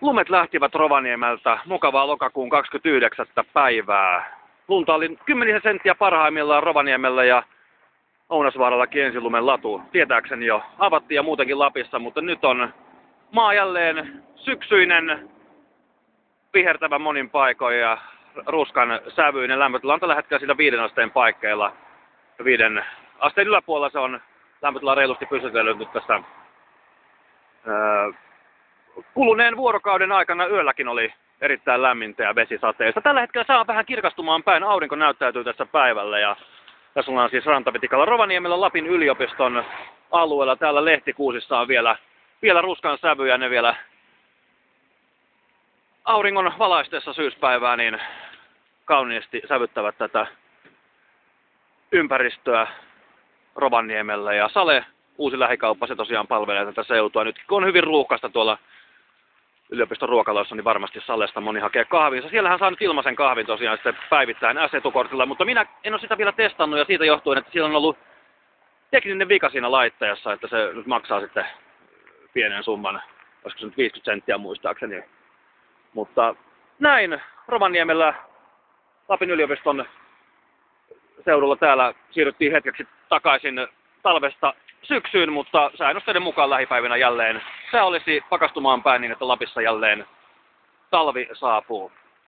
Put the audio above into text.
Lumet lähtivät Rovaniemeltä. Mukavaa lokakuun 29. päivää. Lunta oli 10 senttiä parhaimmillaan Rovaniemellä ja Ounasvaarallakin ensilumen latu. Tietääkseni jo avattiin ja muutenkin Lapissa, mutta nyt on maa jälleen syksyinen, vihertävä monin paikoin ja ruskan sävyinen. Lämpötila on tällä hetkellä sillä viiden asteen paikkeilla. Viiden asteen yläpuolella se on lämpötila reilusti pysytellyt nyt tässä öö, kuluneen vuorokauden aikana yölläkin oli erittäin lämmintä ja vesisateista. Tällä hetkellä saa vähän kirkastumaan päin. Aurinko näyttäytyy tässä päivällä ja tässä ollaan siis Rantavetikalla Rovaniemellä Lapin yliopiston alueella. Täällä Lehtikuusissa on vielä, vielä ruskan sävyjä. Ne vielä auringon valaisteessa syyspäivää niin kauniisti sävyttävät tätä ympäristöä Rovaniemellä. Ja Sale, uusi lähikauppa, se tosiaan palvelee tätä seutua. Nyt kun on hyvin ruuhkasta tuolla yliopiston ruokaloissa, niin varmasti Salesta moni hakee kahvinsa. Siellähän saa nyt ilmaisen kahvin tosiaan sitten päivittäin S-etukortilla, mutta minä en ole sitä vielä testannut ja siitä johtuen, että siellä on ollut tekninen vika siinä laitteessa, että se nyt maksaa sitten pienen summan, olisiko se nyt 50 senttiä muistaakseni. Mutta näin Rovaniemellä Lapin yliopiston seudulla täällä siirryttiin hetkeksi takaisin talvesta syksyyn, mutta säännösteiden mukaan lähipäivinä jälleen se olisi pakastumaan päin niin, että Lapissa jälleen talvi saapuu.